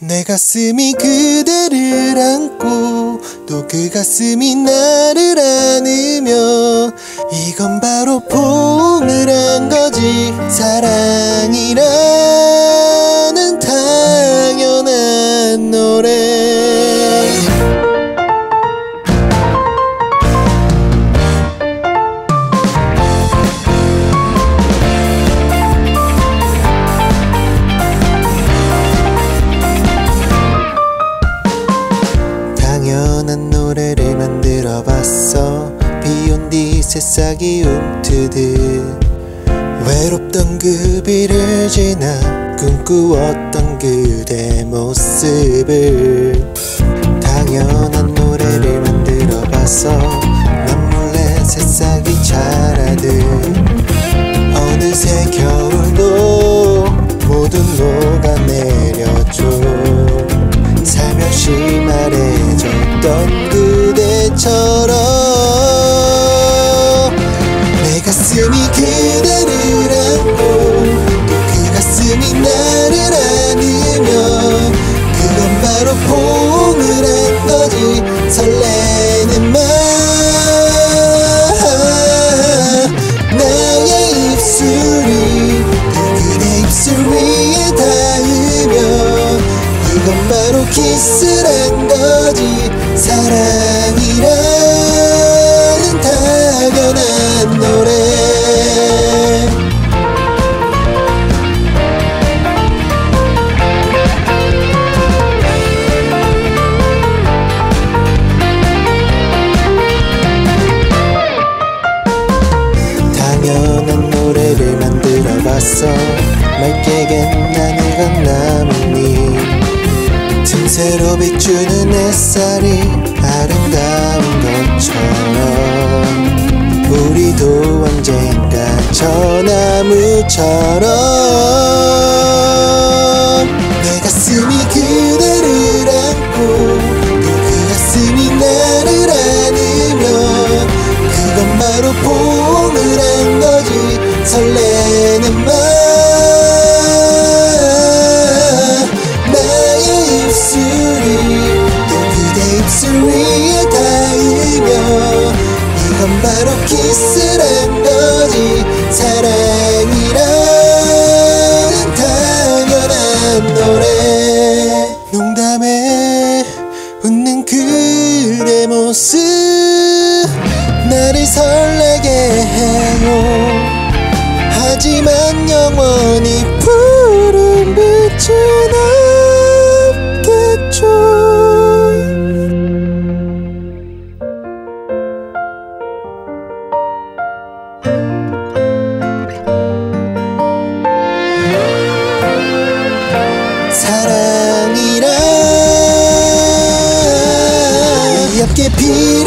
내 가슴이 그대를 안고 또 그 가슴이 나를 안으며 이건 바 당연한 노래를 만들어 봤어. 비온 뒤 새싹이 움트듯 외롭던 그 비를 지나 꿈꾸었던 그대 모습을. 당연한 노래를 만들어 봤어 난 몰래 새싹이 자라듯 어느새 겨울도 모두 녹아내렸죠 살며시 말해줬던 그 대처럼 내 가슴이 그대를 안고 또그 가슴이 나를 안으며 그건 바로 포옹을 한 거지. 설레는 맘 나의 입술이 또 그대 입술 위에 닿으며 이건 바로 키스란 거지. 사랑 봤어. 맑게겐 나는 나뭇잎 틈새로 비추는 햇살이 아름다운 것처럼. 우리도 언젠가 저 나무처럼. 내 가슴이 그대를 안고 또그 가슴이 나를 안으며 그건 바로 포옹을 한 거지. 설레는 맘 나의 입술이 또 그대 입술 위에 닿으며 이건 바로 키스란 के भी